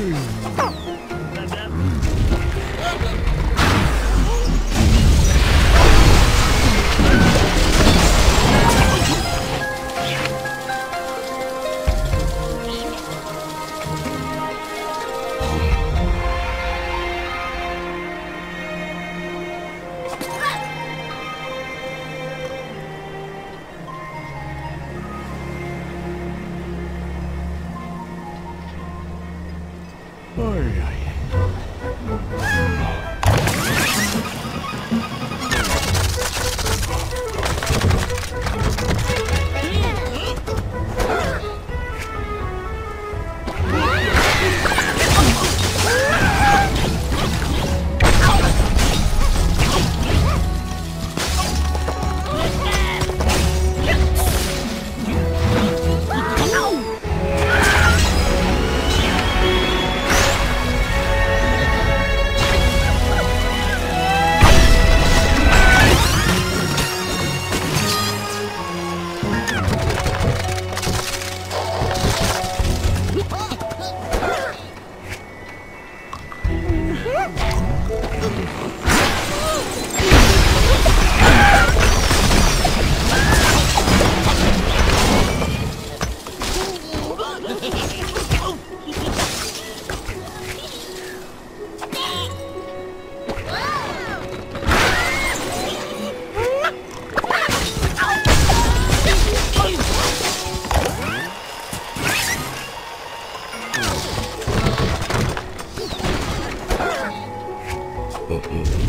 Hum. 二呀爷。Mm-hmm.